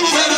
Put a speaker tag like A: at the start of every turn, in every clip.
A: Everybody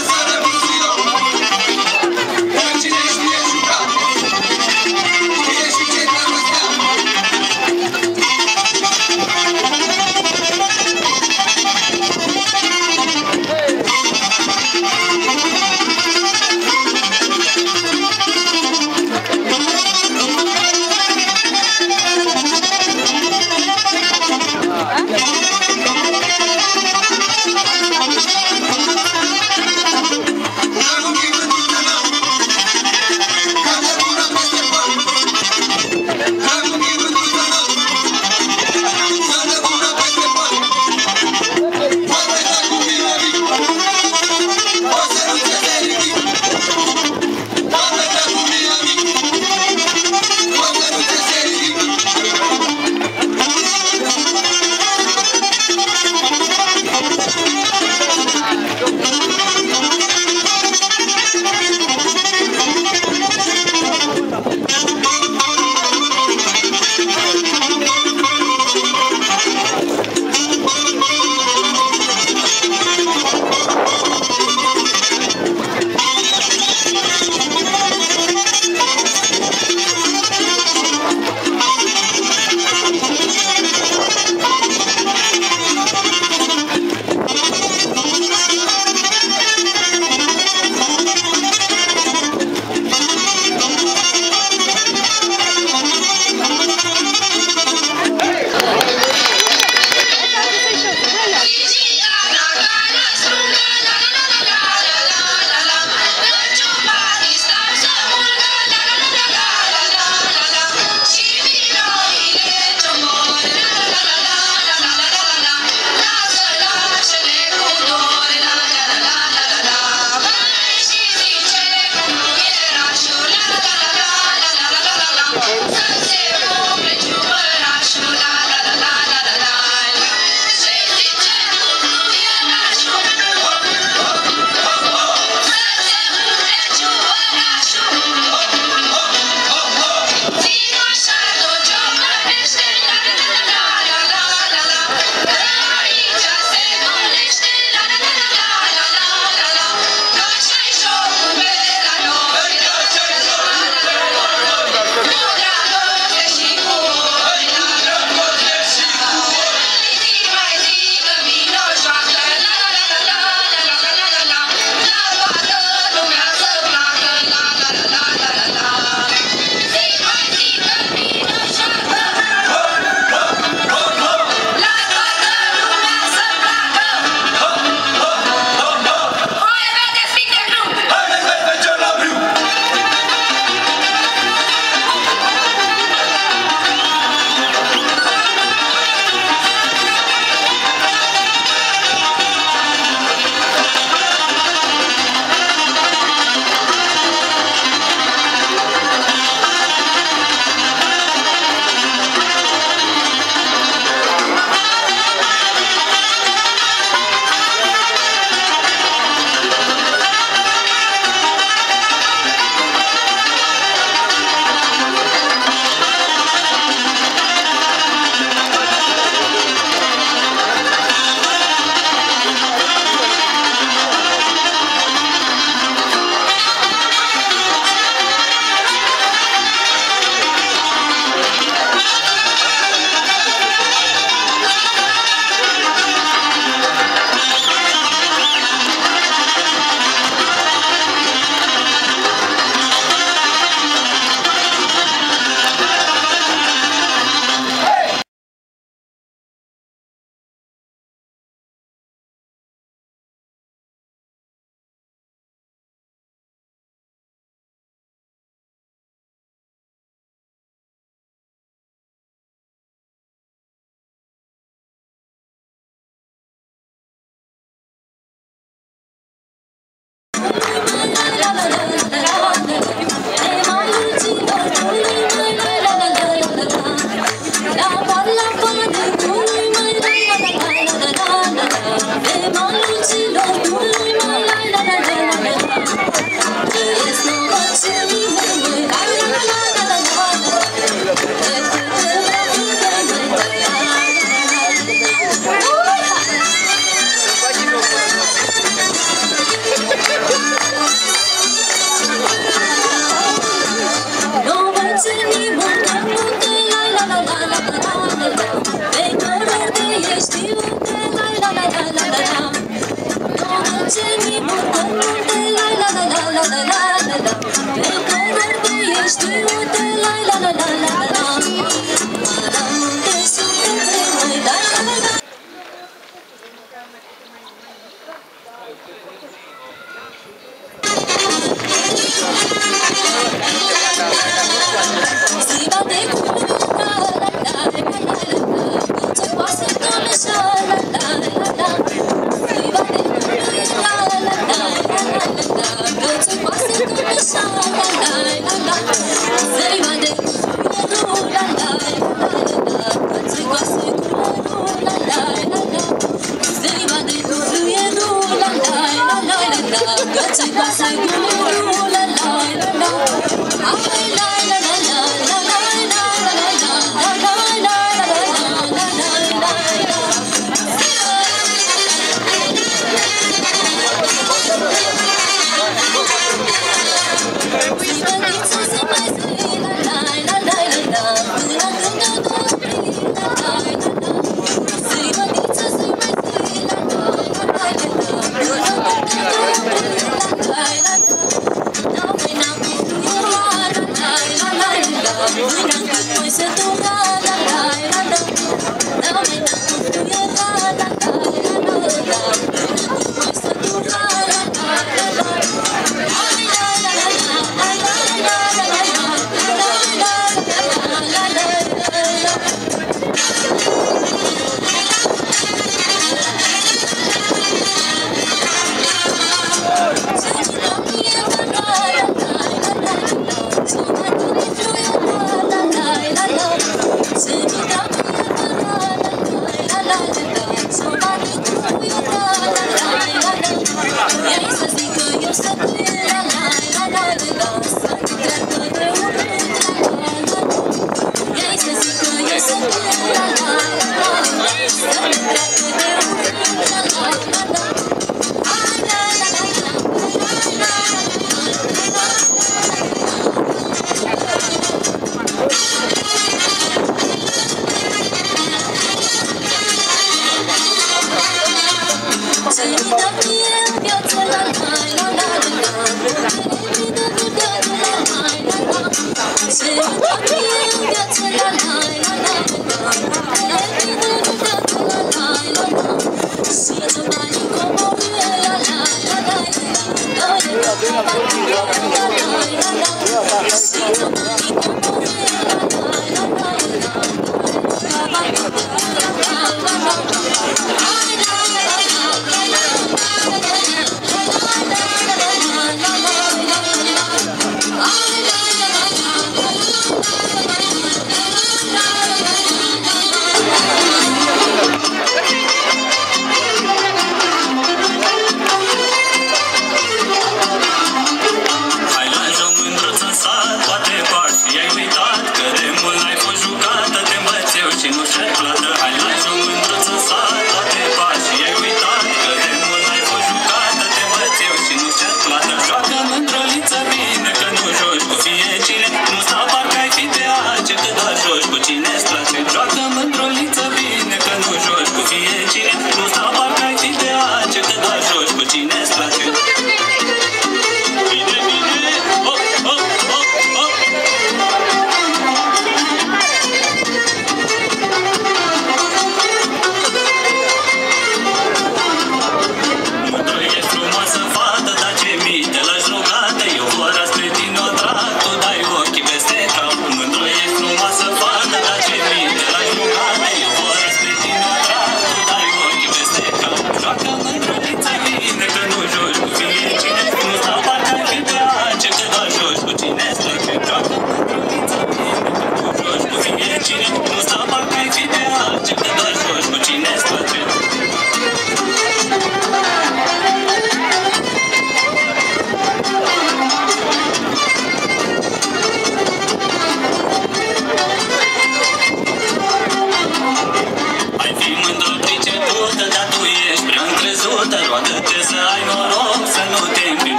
A: Uite, la la la la la la la la
B: Pe care ești,
C: uite